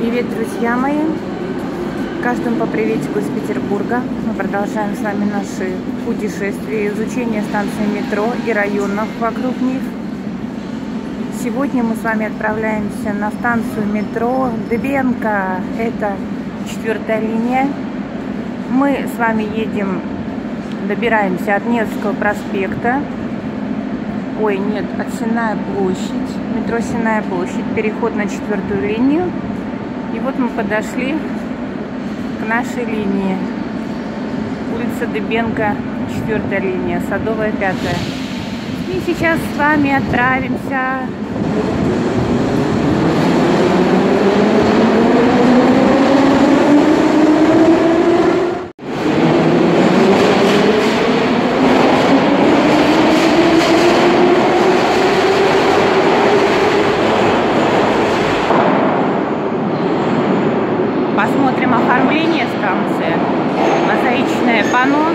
Привет, друзья мои! Каждому по приветику из Петербурга. Мы продолжаем с вами наши путешествия, изучение станции метро и районов вокруг них. Сегодня мы с вами отправляемся на станцию метро Дыбенко. Это четвертая линия. Мы с вами едем, добираемся от Невского проспекта. Ой, нет, от Сенная площадь. Метро Сенная площадь. Переход на четвертую линию. И вот мы подошли к нашей линии. Улица Дыбенко, четвертая линия, Садовая, пятая. И сейчас с вами отправимся Посмотрим оформление станции. Мозаичное панно.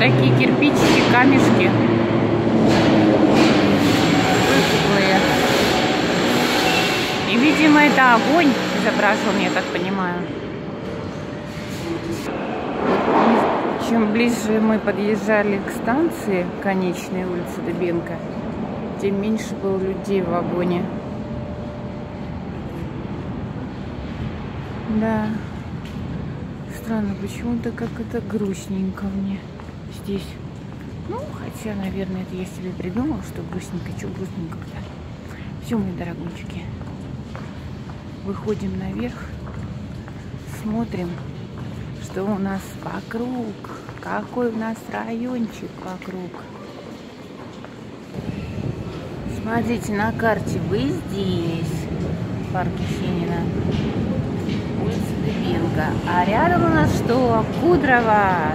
Такие кирпичики, камешки. Выпуклые. И, видимо, это огонь изображен, я так понимаю. Чем ближе мы подъезжали к станции, конечной улицы Дыбенко, тем меньше было людей в вагоне. Да. Странно, почему-то как это грустненько мне здесь. Ну, хотя, наверное, это я себе придумал, что грустненько, что грустненько-то. Все, мои дорогунчики. Выходим наверх, смотрим, что у нас вокруг. Какой у нас райончик вокруг. Смотрите на карте, вы здесь, в парке Щенина, улица Дыбенко. А рядом у нас что? Кудрово,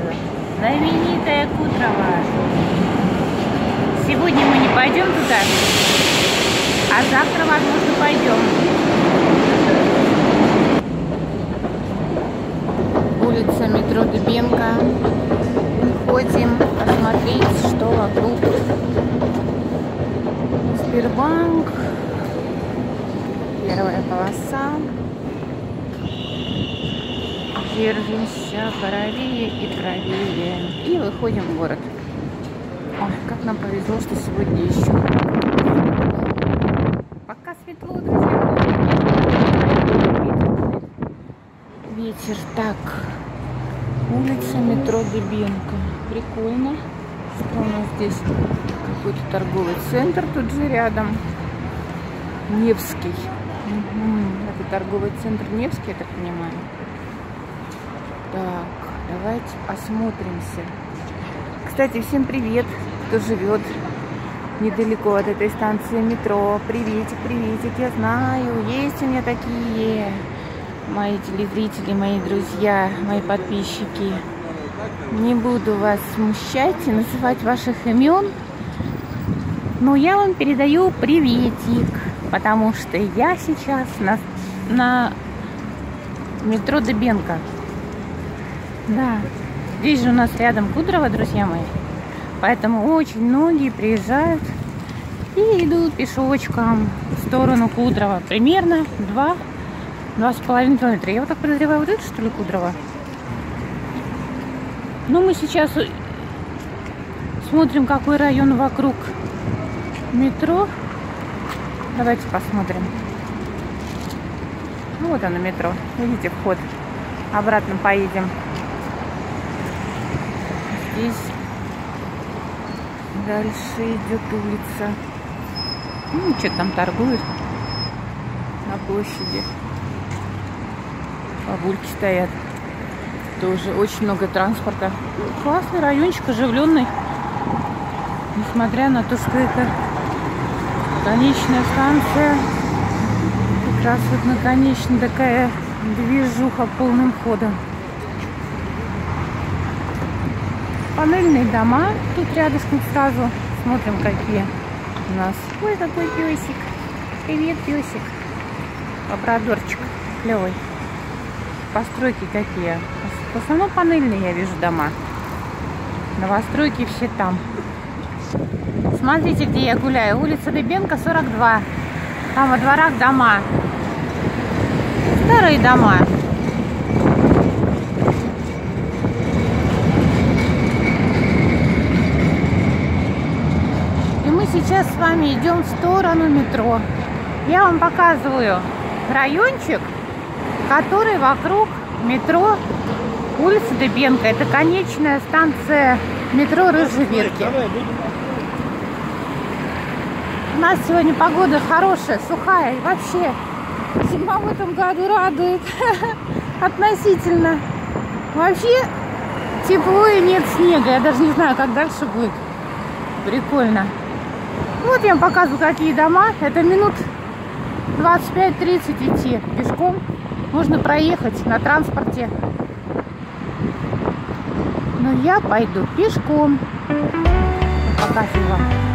знаменитая Кудрово. Сегодня мы не пойдем туда, а завтра, возможно, пойдем. улица метро Дыбенко. Ходим посмотреть, что вокруг. Сбербанк. Первая полоса. Держимся правее и правее. И выходим в город. Ой, как нам повезло, что сегодня еще пока светло, друзья. Ветер так. Улица метро Дыбенко. Прикольно, что у нас здесь какой-то торговый центр тут же рядом. Невский. Угу. Это торговый центр Невский, я так понимаю. Так, давайте осмотримся. Кстати, всем привет, кто живет недалеко от этой станции метро. Приветик, приветик, я знаю, есть у меня такие мои телезрители, мои друзья, мои подписчики. Не буду вас смущать и называть ваших имен, но я вам передаю приветик, потому что я сейчас на, на метро Дыбенко. Да, здесь же у нас рядом Кудрово, друзья мои, поэтому очень многие приезжают и идут пешочком в сторону Кудрова. Примерно два Два с половиной километра. Я вот так подозреваю, вот это что ли Кудрово? Ну, мы сейчас смотрим, какой район вокруг метро. Давайте посмотрим. Ну, вот оно метро. Видите, вход. Обратно поедем. Здесь дальше идет улица. Ну, что там торгуют на площади. Бабульки стоят. Тоже очень много транспорта. Классный райончик, оживленный. Несмотря на то, что это конечная станция. Как раз вот на конечной такая движуха полным ходом. Панельные дома тут рядышком сразу. Смотрим, какие у нас. Ой, какой песик. Привет, песик. Лабрадорчик. клевый. Постройки какие. В основном панельные я вижу дома. Новостройки все там. Смотрите, где я гуляю. Улица Дебенко, 42. Там во дворах дома. Старые дома. И мы сейчас с вами идем в сторону метро. Я вам показываю райончик, который вокруг метро улицы Дебенко. Это конечная станция метро Рыжеверки. У нас сегодня погода хорошая, сухая вообще зима в этом году радует относительно. Вообще тепло и нет снега. Я даже не знаю, как дальше будет. Прикольно. Вот я вам показываю, какие дома. Это минут 25-30 идти пешком. Можно проехать на транспорте. Но я пойду пешком. Показываю вам.